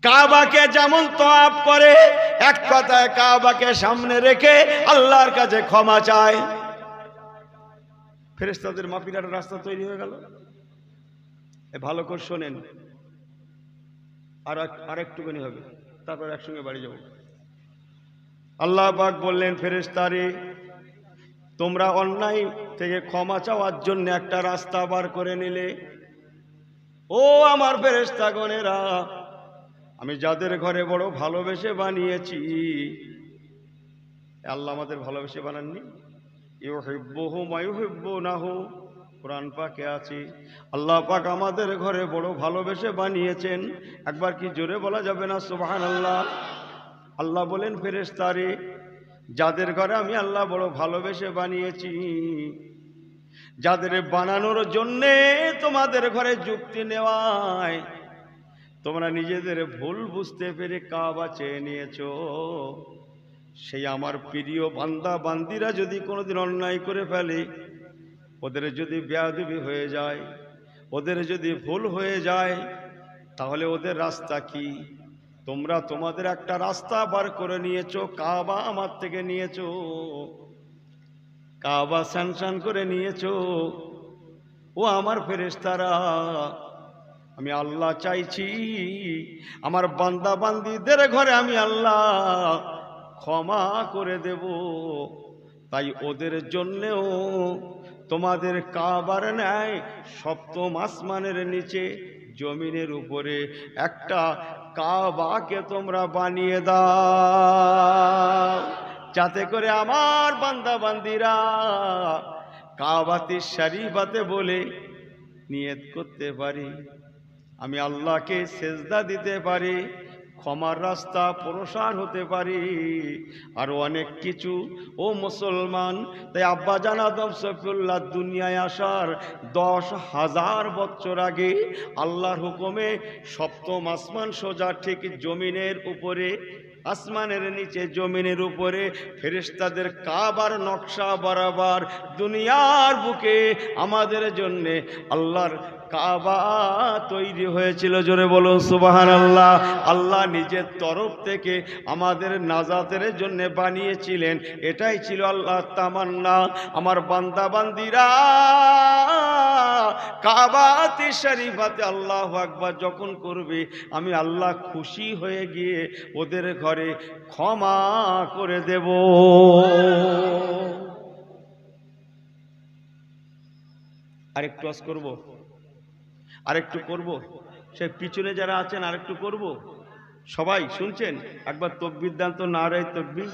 কাবাকে যেমন তোয়াব করে, এক কথায় কাবাকে সামনে রেখে আল্লাহর কাছে ক্ষমা চায়। ফেরেস্তাদের মাপির একটা রাস্তা তৈরি হয়ে গেল। ভালো করে শোনেন। আর আর একটুখানি হবে। তারপর একসঙ্গে বাড়ি যাব। আল্লাহ পাক বললেন ফেরেস্তারে তোমরা অন্যায় থেকে ক্ষমা চাওয়ার জন্য একটা রাস্তা বার করে নিলে। ও আমার ফেরেস্তাগণেরা আমি যাদের ঘরে বড় ভালোবেসে বানিয়েছি আল্লাহ আমাদের ভালোবেসে বানাননি? ইউহিব্বুহু মায়ুহিব্বুনাহু কোরআন পাকে আছে। আল্লাহ পাক আমাদের ঘরে বড় ভালোবেসে বানিয়েছেন। একবার কি জোরে বলা যাবে না? সুবহানাল্লাহ। আল্লাহ আল্লাহ বলেন, ফেরেশতারে, যাদের ঘরে আমি আল্লাহ বড় ভালোবেসে বানিয়েছি, যাদের বানানোর জন্যে তোমাদের ঘরে যুক্তি নেওয়ায়, তোমরা নিজেদের ভুল বুঝতে পেরে কাবা চেয়ে নিয়েছো। সেই আমার প্রিয় বান্দা, বান্দিরা যদি কোনোদিন অন্যায় করে ফেলে, ওদের যদি বেয়াদবি হয়ে যায়, ওদের যদি ভুল হয়ে যায়, তাহলে ওদের রাস্তা কি? তোমরা তোমাদের একটা রাস্তা বার করে নিয়েছো, কাবা আমার থেকে নিয়েছো, কাবা স্যানসান করে নিয়েছো। ও আমার ফেরেস্তারা আমি আল্লাহ চাইছি, আমার বান্দা বান্দিদের ঘরে আমি আল্লাহ ক্ষমা করে দেব। তাই ওদের জন্যেও তোমাদের কাবার ন্যায় সপ্তম আসমানের নিচে জমিনের উপরে একটা কাবাকে তোমরা বানিয়ে দাও। যাতে করে আমার বান্দা বান্দিরা কাবাতে, শরীফাতে বলে নিয়ত করতে পারি। আমি আল্লাহকে সেজদা দিতে পারি। ক্ষমার রাস্তা প্রসার হতে পারি। আর অনেক কিছু। ও মুসলমান, তাই আব্বা জানাদম সফিউল্লাহ দুনিয়ায় আসার দশ হাজার বছর আগে আল্লাহর হুকুমে সপ্তম আসমান সোজা ঠিক জমিনের উপরে, আসমানের নিচে জমিনের উপরে ফেরেশতাদের কাবার নকশা বরাবর দুনিয়ার বুকে আমাদের জন্যে আল্লাহর কাবা তৈরি হয়েছিল, জোরে বলুন সুবাহান আল্লাহ আল্লাহ নিজের তরফ থেকে আমাদের নাজাতের জন্য বানিয়েছিলেন। এটাই ছিল আল্লাহ তামান্না। আমার বান্দা বান্দিরা কাবাতে শরীফাতে আল্লাহ আকবার যখন করবে, আমি আল্লাহ খুশি হয়ে গিয়ে ওদের ঘরে ক্ষমা করে দেব। আরেকটু আজ করব? আরেকটু করব। সে পিছনে যারা আছেন আরেকটু করব। সবাই শুনছেন? একবার তকবির দান তো না রে তকবির।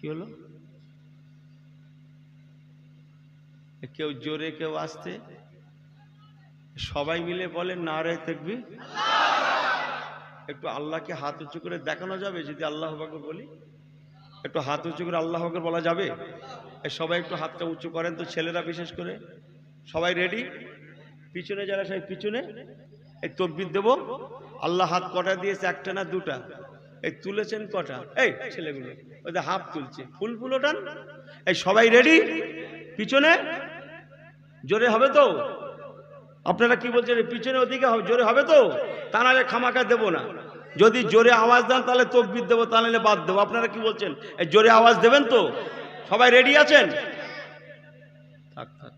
কি হলো? কেউ জোরে কেউ আসতে? সবাই মিলে বলেন না রে তকবির। একটু আল্লাহকে হাত উঁচু করে দেখানো যাবে যদি আল্লাহ বাকর বলি। একটু হাত উঁচু করে আল্লাহ বাকর বলা যাবে? সবাই একটু হাতটা উঁচু করেন তো ছেলেরা বিশেষ করে। সবাই রেডি পিছনে যারা সবাই পিছনে, এই তকবির দেব। আল্লাহ হাত কটা দিয়েছে, একটা না দুটা? এই তুলেছেন কটা? এই ছেলেগুলো, ওই হাফ তুলছে। ফুল ফুল ওঠান? এই সবাই রেডি পিছনে? জোরে হবে তো? আপনারা কি বলছেন পিছনে ওদিকে জোরে হবে তো? তা নাহলে খামাকা দেবো না। যদি জোরে আওয়াজ দেন, তাহলে তকবির দেবো, তা নাহলে বাদ দেবো। আপনারা কি বলছেন, এই জোরে আওয়াজ দেবেন তো? সবাই রেডি আছেন? থাক থাক।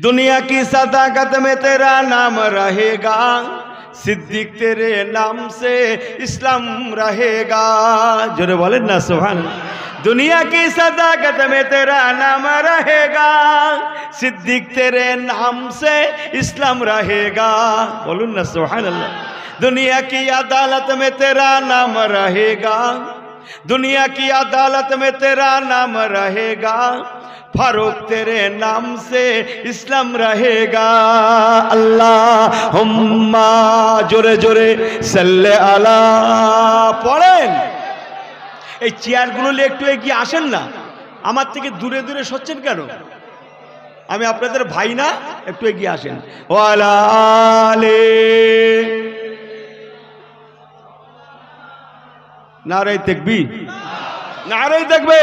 दुनिया की सदाकत में तेरा नाम रहेगा। सिद्दीक तेरे नाम से इस्लाम रहेगा। जोरे बोले ना, सुभान। दुनिया की सदाकत में तेरा नाम रहेगा। सिद्दीक तेरे नाम से इस्लाम रहेगा। बोलून ना, सुभान अल्लाह। दुनिया की अदालत में तेरा नाम रहेगा। दुनिया की अदालत में तेरा नाम रहेगा फारूक तेरे नाम से इस्लाम रहेगा अल्लाह हुम्मा जोरे जोरे सल्ले আলা পড়েন এই চেয়ারগুলো নিয়ে একটু এগিয়ে আসেন না আমার থেকে দূরে দূরে সচ্ছেন কেন আমি আপনাদের ভাই না একটু এগিয়ে আসেন ওয়ালা নারাই দেখবি নারাই দেখবে।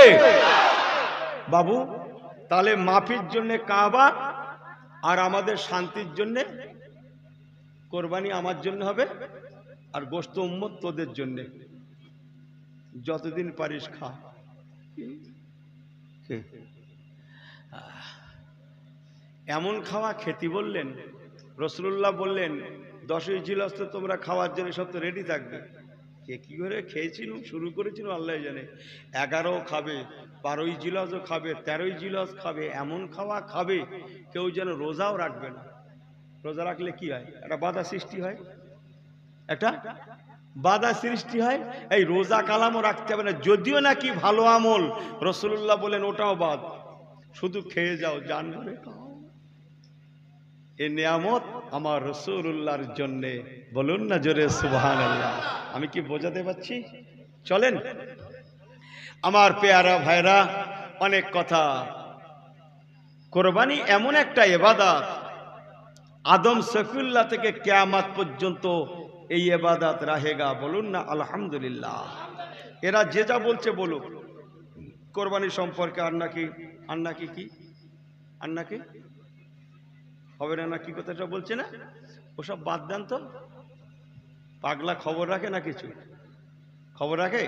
বাবু তাহলে মাফির জন্য কাবা আর আমাদের শান্তির জন্য কোরবানি আমার জন্য হবে আর গোস্ত উম্মত তোদের জন্য। যতদিন পারিস খা। এমন খাওয়া খেতি বললেন রসুল্লাহ বললেন দশই জিলাস তো তোমরা খাওয়ার জন্য সব তো রেডি থাকবে। কে কী করে খেয়েছিল, শুরু করেছিল, আল্লাহ জানে। এগারো খাবে, বারোই জিলাসও খাবে, তেরোই জিলাস খাবে, এমন খাওয়া খাবে, কেউ যেন রোজাও রাখবে না। রোজা রাখলে কি হয়? একটা বাধা সৃষ্টি হয়। একটা বাধা সৃষ্টি হয়। এই রোজা কালামও রাখতে হবে না। যদিও নাকি ভালো আমল, রসুল্লাহ বলেন, ওটাও বাদ। শুধু খেয়ে যাও জান ভরে খাও এ নিয়ামত আমার রসুল্লাহর জন্যে। বলুন না জোরে সুবহান আল্লাহ আমি কি বোঝাতে পারছি? চলেন। আমার পেয়ারা ভাইরা, অনেক কথা। কোরবানি এমন একটা এবাদাত আদম সফিউল্লাহ থেকে কেয়ামাত পর্যন্ত এই এবাদাত রাহেগা বলুন না, আলহামদুলিল্লাহ। এরা যে যা বলছে বলুক। কোরবানি সম্পর্কে আর নাকি আর নাকি কি? আর নাকি? হবে না না কি কথাটা বলছে না? ওসব বাদ দেন তো। পাগলা খবর রাখে না কিছু? খবর রাখে?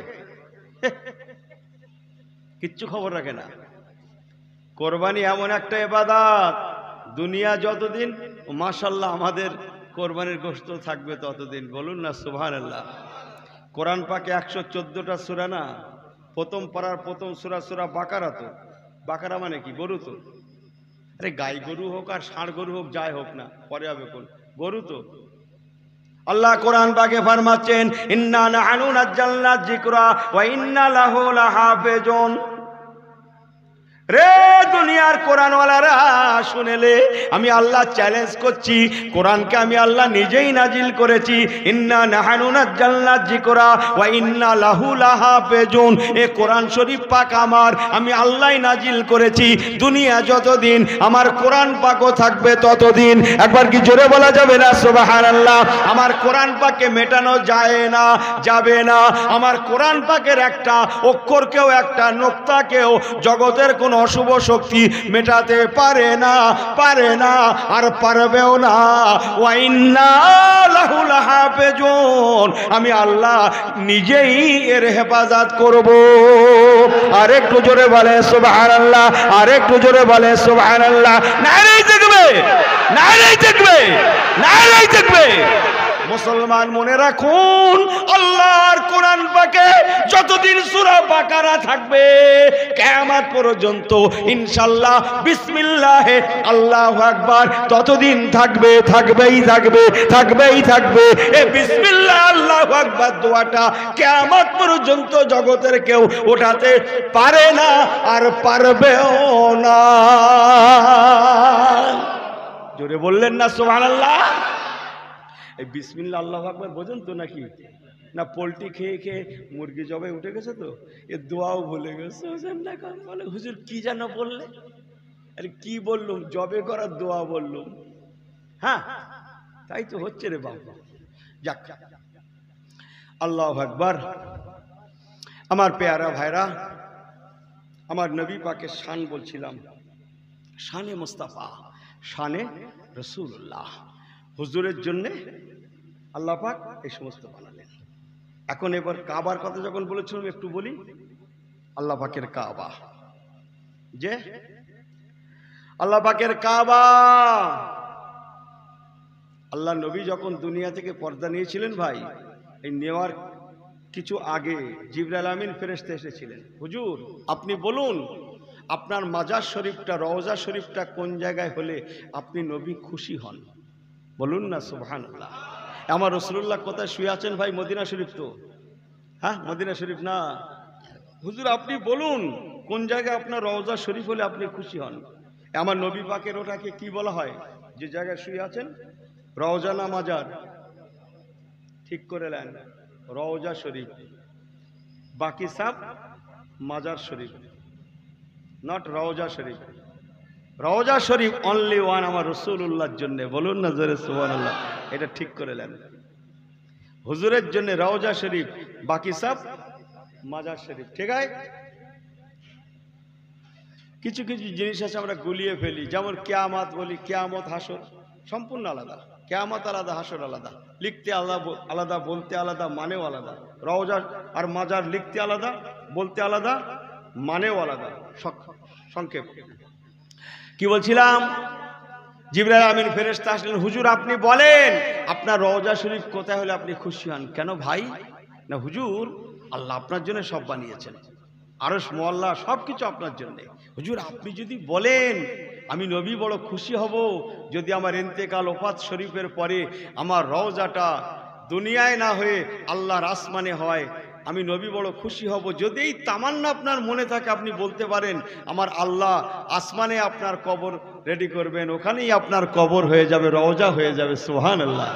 [laughs] কিচ্ছু খবর রাখে না। কোরবানি এমন একটা এবাদাত, দুনিয়া যতদিন মাশাল্লাহ আমাদের কোরবানির গোস্ত থাকবে ততদিন। বলুন না সুভান আল্লাহ কোরআন পাকে একশো চোদ্দোটা সুরা না? প্রথম পাড়ার প্রথম সুরা সুরা বাকারা তো। বাকারা মানে কি? গরু তো। আরে গাই গরু হোক আর ষাঁড় গরু হোক, যাই হোক না, পরে হবে কোন? গরু তো। আল্লাহ কোরআন পাকে ফরমাচ্ছেন, ইন্না নাহনু নাজ্জালনা যিকরা ওয়া ইন্না লাহু লাহাফিজুন। দুনিয়ার কোরআনওয়ালারা শুনেলে আমি আল্লাহ চ্যালেঞ্জ করছি। কোরআনকে আমি আল্লাহ নিজেই নাজিল করেছি। ইন্না নাহানু নাজ্জালনা যিকরা ওয়া ইন্না লাহু পেজুন এ কোরআন শরীফ পাক আমার, আমি আল্লাহই নাজিল করেছি। দুনিয়া যতদিন আমার কোরআন পাকও থাকবে ততদিন। একবার কি জোরে বলা যাবে না? সুবহানাল্লাহ। আমার কোরআন পাকে মেটানো যায় না, যাবে না। আমার কোরআন পাকের একটা অক্ষরকেও একটা নোক্তাকেও জগতের কোন অশুভ শক্তি মেটাতে পারে না পারে না, আর পারবেও না। ওয়াইন্না লাহুল হাফেজুন আমি আল্লাহ নিজেই এর হেফাজত করব। আর একটু জোরে বলে, সুবহানাল্লাহ, আর একটু জোরে বলে, সুবহানাল্লাহ। নারাই দেখবে নারাই দেখবে নারাই দেখবে মুসলমান মনে রাখুন, আল্লাহর কোরআন পাকে যতদিন সূরা বাকারা থাকবে, কিয়ামত পর্যন্ত ইনশাআল্লাহ, বিসমিল্লাহ আল্লাহ আকবার, ততদিন থাকবে, থাকবেই থাকবে থাকবেই থাকবে। এ বিসমিল্লাহ আল্লাহ আকবার দোয়াটা কিয়ামত পর্যন্ত জগতের কেউ ওঠাতে পারে না আর পারবেও না। জোরে বললেন না, সুবহানাল্লাহ। এই বিসমিল্লা আল্লাহ আকবর বোঝেন তো নাকি? না পোলট্রি খেয়ে খেয়ে মুরগি জবাই উঠে গেছে তো? এ দোয়াও ভুলে গেছে। বলে, হুজুর, কি যেন বললে? আরে, কি বললুম? জবে করার দোয়া বললুম। হ্যাঁ তাই তো হচ্ছে রে বাবা। যাক, আল্লাহ আকবর। আমার পেয়ারা ভাইরা, আমার নবী পাকে শান বলছিলাম, শানে মুস্তাফা, শানে রসুল্লাহ হুজুরের জন্যে আল্লাহ পাক এই সমস্ত বানালেন। এখন এবার কাবার কথা যখন বলেছিলাম, একটু বলি, আল্লাহ পাকের কাবা। যে? আল্লাহ পাকের কাবা। আল্লাহ নবী যখন দুনিয়া থেকে পর্দা নিয়েছিলেন ভাই, এই নেওয়ার কিছু আগে জিবরাল আমিন ফেরেস্তে এসেছিলেন। হুজুর, আপনি বলুন, আপনার মাজার শরীফটা, রওজা শরীফটা কোন জায়গায় হলে আপনি নবী খুশি হন? বলুন না সুবহান আমার রসুল্লাহ কোথায় শুয়ে আছেন ভাই? মদিনা শরীফ তো। হ্যাঁ মদিনা শরীফ না। হুজুর, আপনি বলুন, কোন জায়গায় আপনার রওজা শরীফ হলে আপনি খুশি হন? আমার নবী পাকের ওটাকে কি বলা হয়? যে জায়গায় শুয়ে আছেন? রওজা না মাজার ঠিক করে নেন। রওজা শরীফ। বাকি সব মাজার শরীফ। নট রওজা শরীফ। রওজা শরীফ অনলি ওয়ান আমার রসুল্লাহর জন্য। বলুন না জোরে সুবান আল্লাহ এটা ঠিক করে নেন হুজুরের জন্য রওজা শরীফ, বাকি সব মাজার শরীফ, ঠিক আছে? কিছু কিছু জিনিস আছে আমরা গুলিয়ে ফেলি, যেমন কেয়ামত বলি, কেয়ামত হাসর, সম্পূর্ণ আলাদা। কেয়ামত আলাদা, হাসর আলাদা। লিখতে আলাদা আলাদা, বলতে আলাদা, মানেও আলাদা। রওজা আর মাজার লিখতে আলাদা, বলতে আলাদা, মানেও আলাদা। সক- সংক্ষেপ। কি বলছিলাম? জিবরাইল আমিন ফেরেশতা আসলেন, হুজুর, আপনি বলেন, আপনার রওজা শরীফ কোথায় হলে আপনি খুশি হন? কেন ভাই? না, হুজুর, আল্লাহ আপনার জন্য সব বানিয়েছেন। আরস মোয়াল্লা সব কিছু আপনার জন্যে। হুজুর, আপনি যদি বলেন, আমি নবী বড় খুশি হব যদি আমার ইন্তেকাল ওফাত শরীফের পরে আমার রওজাটা দুনিয়ায় না হয়ে আল্লাহর আসমানে হয় আমি নবী বড় খুশি হব। যদি এই তামান্না আপনার মনে থাকে, আপনি বলতে পারেন, আমার আল্লাহ আসমানে আপনার কবর রেডি করবেন, ওখানেই আপনার কবর হয়ে যাবে, রওজা হয়ে যাবে সোহান আল্লাহ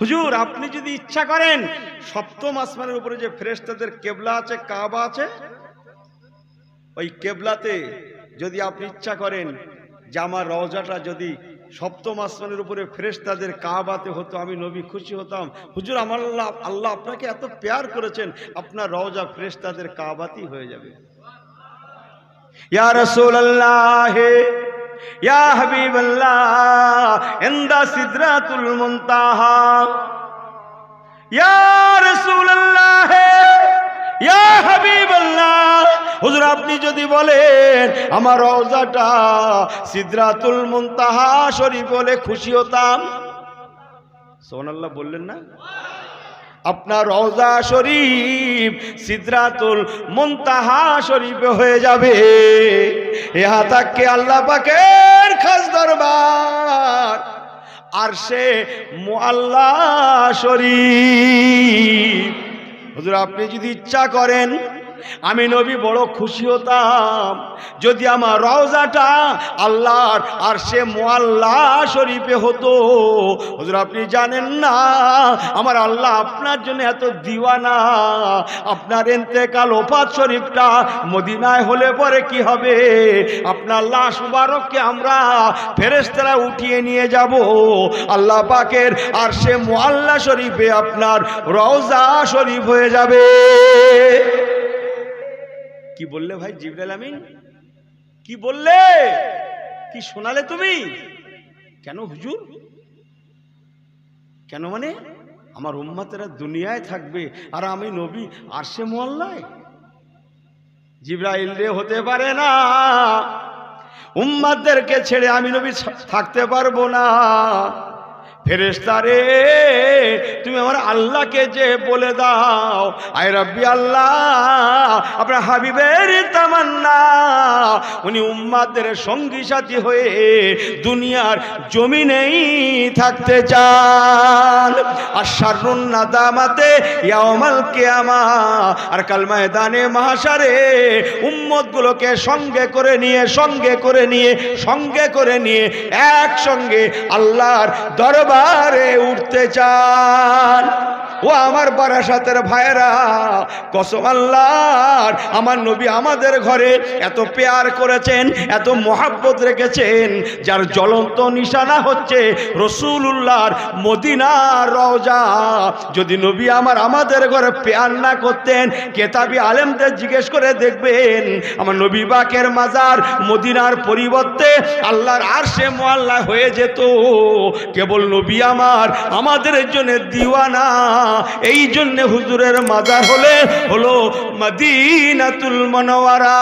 হুজুর, আপনি যদি ইচ্ছা করেন, সপ্তম আসমানের উপরে যে ফেরেশতাদের কেবলা আছে, কাবা আছে, ওই কেবলাতে যদি আপনি ইচ্ছা করেন যে আমার রওজাটা যদি সপ্তম আসমানের উপরে ফেরেশতাদের কাবাতে হতো, আমি নবী খুশি হতাম। হুজুর, আমার আল্লাহ আল্লাহ আপনাকে এত প্যার করেছেন, আপনার রওজা ফেরেশতাদের কাবাতেই হয়ে যাবে। ইয়া রাসূলুল্লাহ, ইয়া সিদরাতুল মুনতাহা। ইয়া রাসূলুল্লাহ ইয়া হাবিবাল্লাহ। হুজুর, আপনি যদি বলেন, আমার রওজাটা সিদরাতুল মুনতাহা শরীফ বলে খুশি হতাম। সোনাল্লাহ বললেন না? আপনার রওজা শরীফ সিদরাতুল মুনতাহা শরীফে হয়ে যাবে। ইহা তাকে আল্লাহ পাকের খাস দরবার। আর সে মোয়াল্লা শরীফ। হুজুর আপনি যদি ইচ্ছা করেন আমি নবী, বড় খুশি হতাম। যদি আমার রওজাটা আল্লাহর আর সে মোয়াল্লা শরীফে হতো, হুজুর আপনি জানেন না, আমার আল্লাহ আপনার জন্য এত দিওয়ানা। আপনার এন্তেকাল ওফাত শরীফটা মদিনায় হলে পরে কি হবে? আপনার লাশ মুবারককে আমরা ফেরেস্তারা উঠিয়ে নিয়ে যাব। আল্লাহ পাকের আর সে মোয়াল্লা শরীফে আপনার রওজা শরীফ হয়ে যাবে। কি বললে ভাই জিবরাল আমিন? কি বললে? কি শোনালে তুমি? কেন হুজুর? কেন মানে? আমার উম্মাতেরা দুনিয়ায় থাকবে আর আমি নবী আর সে মোয়াল্লায়? জিব্রাইল রে হতে পারে না। উম্মাদেরকে ছেড়ে আমি নবী থাকতে পারব না। ফেরেস্তারে তুমি আমার আল্লাহকে যে বলে দাও। আয় রব্বি আল্লাহ, আপনার হাবিবের তামান্না। উনি উম্মাদের সঙ্গী সাথী হয়ে দুনিয়ার জমিনেই থাকতে চান। আর সারুন নাদামাতে ইয়ামাল কেয়ামা, আর কাল ময়দানে মহাসারে উম্মতগুলোকে সঙ্গে করে নিয়ে, সঙ্গে করে নিয়ে, সঙ্গে করে নিয়ে একসঙ্গে আল্লাহর দরবারে উঠতে চান। ও আমার বারাসাতের ভাইরা কসম আল্লাহর, আমার নবী আমাদের ঘরে এত পেয়ার করেছেন, এত মহাব্বত রেখেছেন, যার জ্বলন্ত নিশানা হচ্ছে রসুল্লাহর মদিনার রওজা। যদি নবী আমার আমাদের ঘরে পেয়ার না করতেন, কেতাবি আলেমদের জিজ্ঞেস করে দেখবেন, আমার নবী বাকের মাজার মদিনার পরিবর্তে আল্লাহর আর সে মোয়াল্লা হয়ে যেত। কেবল নবী আমার আমাদের জন্য দিওয়ানা। এই জন্য হুজুরের মাজার হলে হলো মদিনাতুল মনোয়ারা